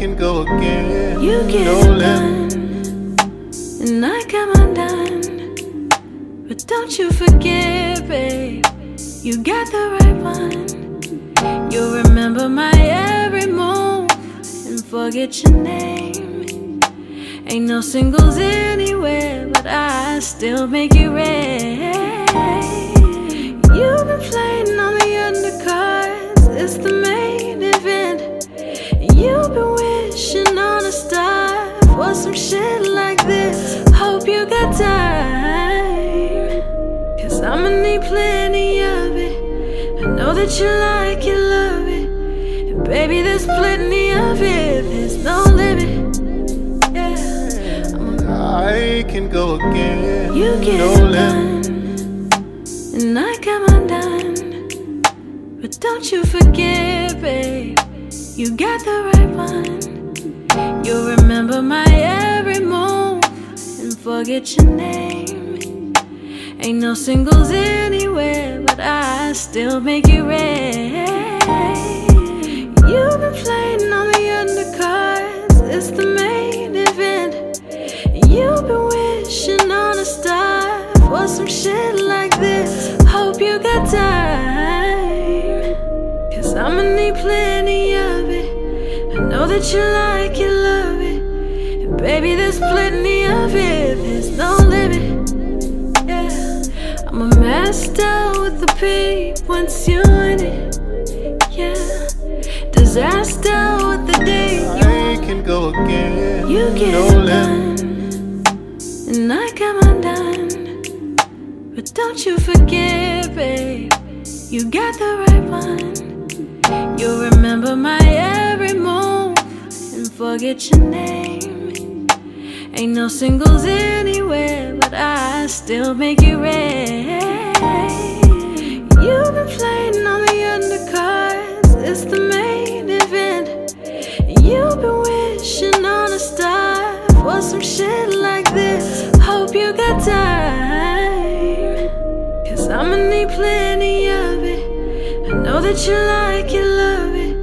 can go again. You get no done, and I come undone. But don't you forget, babe, you got the right one. You'll remember my every move and forget your name. Ain't no singles anywhere, but I still make it rain. Plenty of it. I know that you like it, love it. And baby, there's plenty of it, there's no limit. Yeah, I'ma can go again. you get no limit. and I come undone. But don't you forget, babe, you got the right one. You'll remember my every move and forget your name. Ain't no singles anywhere, but I still make it rain. You've been playing on the undercards, it's the main event. You've been wishing on a star for some shit like this. Hope you got time, cause I'ma need plenty of it. I know that you like it, love it. And baby, there's plenty of it, there's no limit. I'm a master with the peep once you're in it. Yeah, disaster with the day you I can go again. you get no limit. and I come undone. But don't you forget, babe, you got the right one. You'll remember my every move and forget your name. Ain't no singles anywhere, but I still make it rain. You've been playing on the undercards, it's the main event. You've been wishing on a star for some shit like this. Hope you got time, cause I'ma need plenty of it. I know that you like it, love it.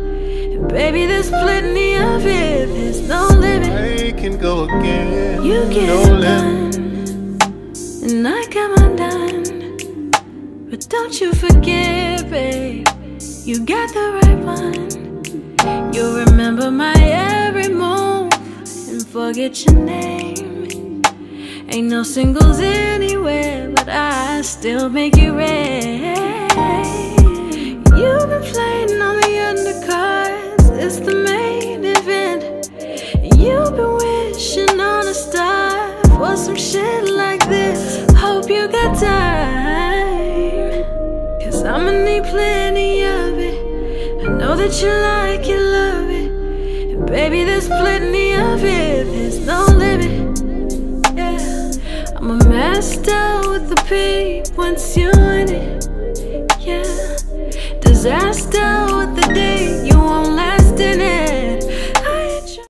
And baby, there's plenty of it, can go again. You get no done, and I come undone. But don't you forget, babe, you got the right one. You'll remember my every move and forget your name. Ain't no singles anywhere, but I still make it rain. For some shit like this. Hope you got time, cause I'ma need plenty of it. I know that you like it, love it. And baby, there's plenty of it, there's no limit. Yeah, I'm a master with the peep once you're in it. Yeah, disaster